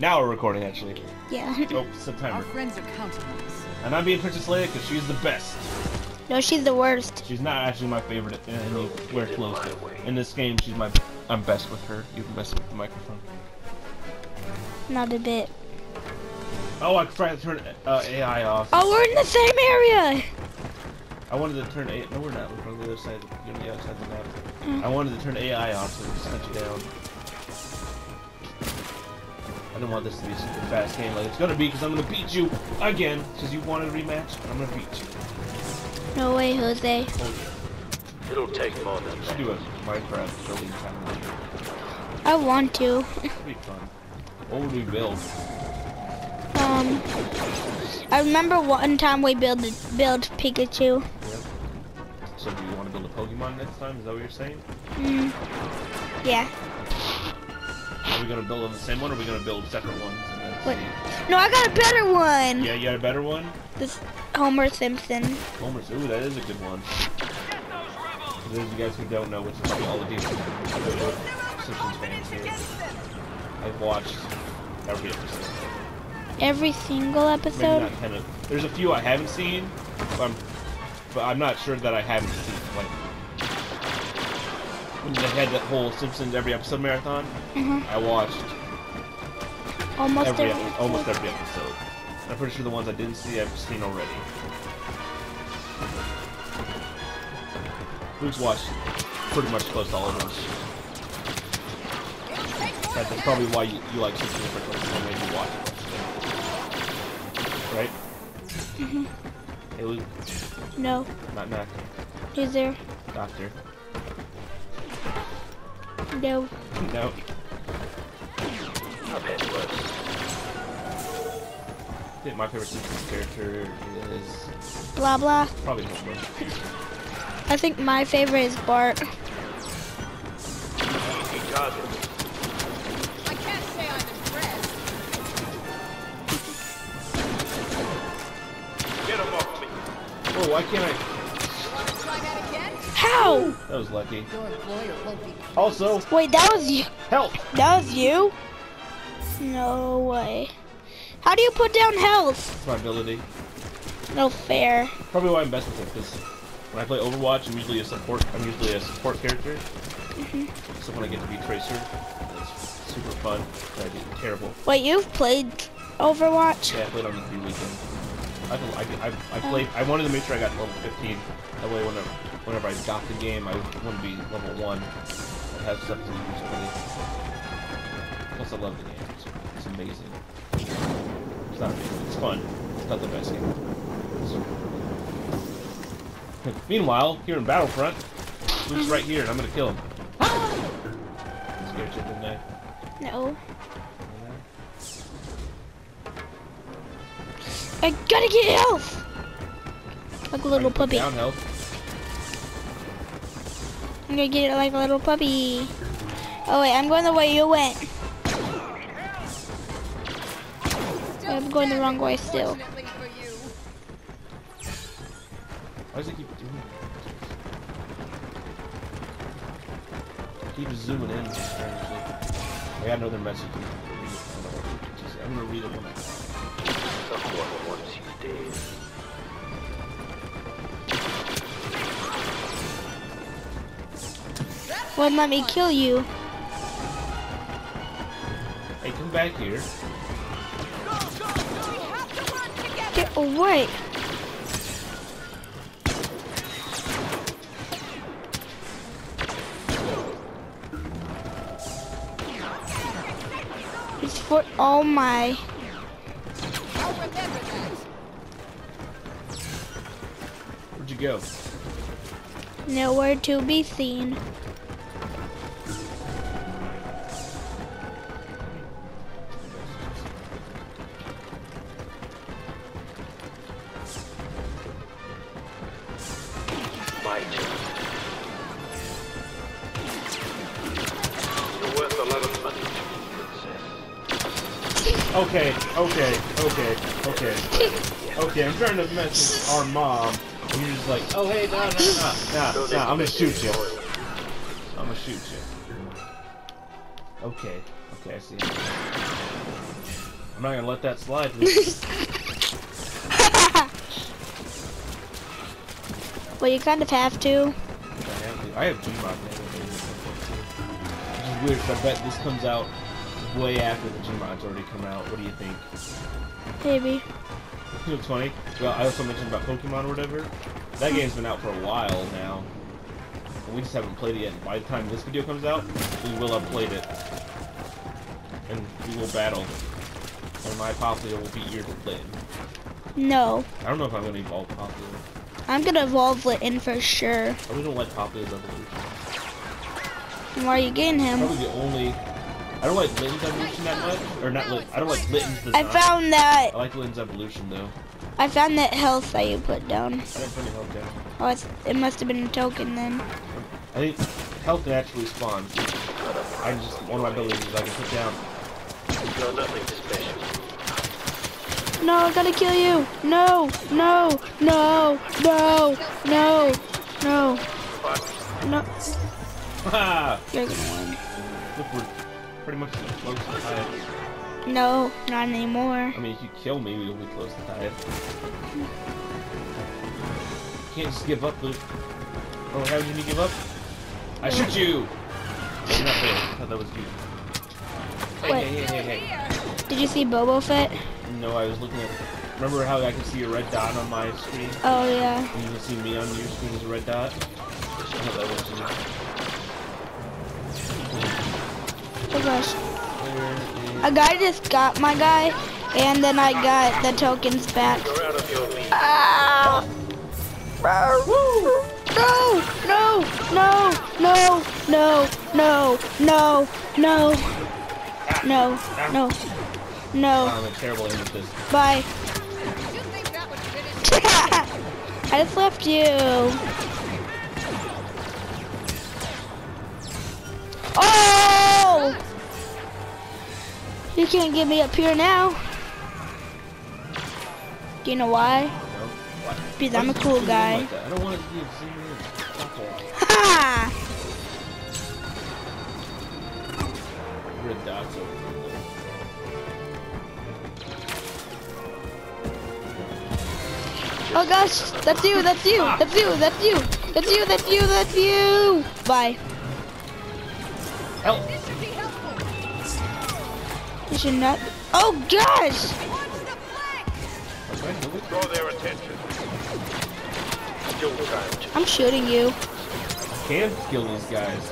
Now we're recording, actually. Yeah. Oh, September. Our friends are counting on us. And I'm being Princess Leia because she's the best. No, she's the worst. She's not actually my favorite anywhere close. In this game, she's my. I'm best with her, even best with the microphone. Not a bit. Oh, I tried to turn uh, AI off. Oh, we're in the same area. I wanted to turn AI. No, we're not. We're on the other side. You're on the other side of the map. Mm. I wanted to turn AI off so we just hunt you down. I don't want this to be a super fast game like it's gonna be because I'm gonna beat you again because you wanted a rematch. I'm gonna beat you. No way, Jose. Oh yeah. It'll take more than We that. should do a Minecraft building challenge. I want to. It'd be fun. What would we build? Um, I remember one time we built build Pikachu. Yep. So do you want to build a Pokemon next time? Is that what you're saying? Mm. Yeah. Are we gonna build on the same one, or are we gonna build separate ones? What? see? No, I got a better one. Yeah, you got a better one. This Homer Simpson. Homer's. Ooh, that is a good one. For those of you guys who don't know, which is probably all of you Simpsons fans here, I've watched every episode. Every single episode. Of, there's a few I haven't seen, but I'm, but I'm not sure that I haven't seen. Like when they had that whole Simpsons every episode marathon, Mhm. I watched Almost every, every. epi- almost every episode. And I'm pretty sure the ones I didn't see, I've seen already. Luke's watched pretty much close to all of them. That's probably why you, you like Simpsons first place, made you watch it. Right? Mhm. Hey Luke, No, not Mac, Who's there. Doctor. No. No. I've had worse. I think my favorite Simpsons character is Blah blah. probably Homer. I think my favorite is Bart. Easy target. I can't say I'm impressed. Get him off me. Oh, why can't I? Want to try that again? How? That was lucky. Your employer won't be. Also, Wait, that was you. help! That was you? No way. How do you put down health? That's my ability. No fair. Probably why I'm best with it, because when I play Overwatch, I'm usually a support. I'm usually a support character. Mhm. So when I get to be Tracer, it's super fun. But I do terrible. Wait, you've played Overwatch? Yeah, I played on the free weekend. I, I, I, I played. I wanted to make sure I got level 15. That way, whenever whenever I got the game, I wouldn't be level one. I have stuff to use already. Plus, I love the game. It's, it's amazing. It's not amazing. It's fun. It's not the best game. Meanwhile, here in Battlefront, Luke's right here, and I'm gonna kill him. Scared you, didn't I? No. I gotta get health! Like a little puppy. Down health. I'm gonna get it like a little puppy. Oh wait, I'm going the way you went. Still I'm going the wrong way still. fortunately for you. Why does it keep doing it? Keep zooming in. strangely. I got another message. I'm gonna read it when I. Someone wants you dead. Wouldn't let me kill you. Hey, come back here. Get away. It's for all my. I'll remember that. Where'd you go? Nowhere to be seen. Okay, okay, okay, okay. Okay, I'm trying to message our mom. And you're just like, oh hey, nah, nah, nah, nah, nah, I'm gonna shoot you. I'm gonna shoot you. Okay, okay, I see. I'm not gonna let that slide. well, you kind of have to. I have to. I have Gmod is weird I bet this comes out way after the Gmod's already come out. What do you think? Maybe. You know what's funny? Well, I also mentioned about Pokemon or whatever. That game's been out for a while now. And we just haven't played it yet. By the time this video comes out, we will have played it. And we will battle. And my Popplio will beat your Litten. No. I don't know if I'm gonna evolve Popplio. I'm gonna evolve Litten for sure. I really don't like Popplio's evolution. And why are you getting him? Probably the only... I don't like Litten's evolution that much. Or not Lit. I don't like Litten's I found that. I like Litten's evolution though. I found that health that you put down. I didn't put any health down. Oh, it's, it must have been a token then. I think health naturally spawns. I just one of my abilities is I can put down. You're nothing special. No, I gotta kill you. No, no, no, no, no, no, no. Ha! You're gonna win. Look, we're pretty much close to the tide. No, not anymore. I mean, if you kill me, we'll be close to tide. Can't just give up, Luke. Oh, how did you give up? I shoot you! Not there. I thought that was you. Hey, Wait. hey, hey, hey, hey. Did you see Boba Fett? No, I was looking at. Remember how I can see a red dot on my screen? Oh yeah. And you can see me on your screen as a red dot? I Oh gosh. A guy just got my guy, and then I got the tokens back. Ah! No, no, no, no, no, no, no, no, no, no, no. I'm a terrible this. Bye. I just left you. Oh! You can't get me up here now. Do you know why? No? Because I'm a cool does it zoom guy. Like? I don't want to be in. Ha! Red dots over there. Oh gosh, that's you, that's you, ah! that's you, that's you, that's you, that's you, that's you. Bye. Help! This should be helpful. You should not. Oh gosh! Watch the flank. Okay, move it. Draw their attention. Still time. I'm shooting you. I Can't kill these guys.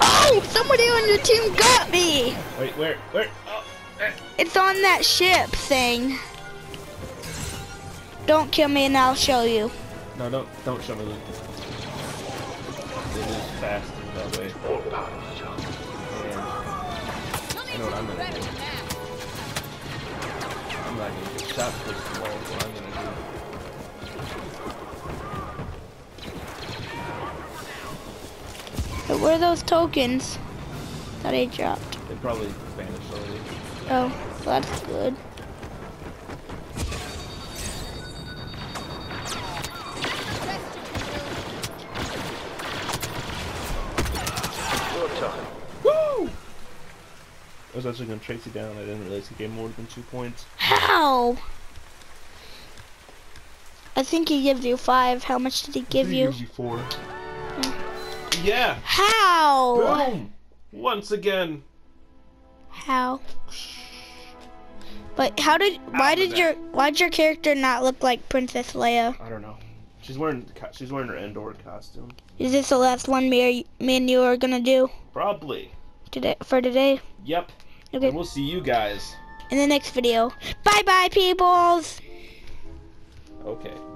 Oh, somebody on your team got me. Wait, where? Where? Oh, eh. It's on that ship thing. Don't kill me and I'll show you. No, don't, don't show me Luke. It is faster that way. Know what I'm gonna do. I'm not gonna get shot first of all, what I'm gonna But where are those tokens that I dropped? They probably vanished already. Oh, well, that's good. Was actually gonna trace you down. I didn't realize he gave more than two points. How? I think he gives you five. How much did he give He you? gives you four. Hmm. Yeah! How? Boom! Once again. How? But how did? Why Out did your? Why did your character not look like Princess Leia? I don't know. She's wearing she's wearing her Endor costume. Is this the last one me, me and you are gonna do Probably. today for today? Yep. Okay. And we'll see you guys. In the next video. Bye bye, peoples. Okay. Bye.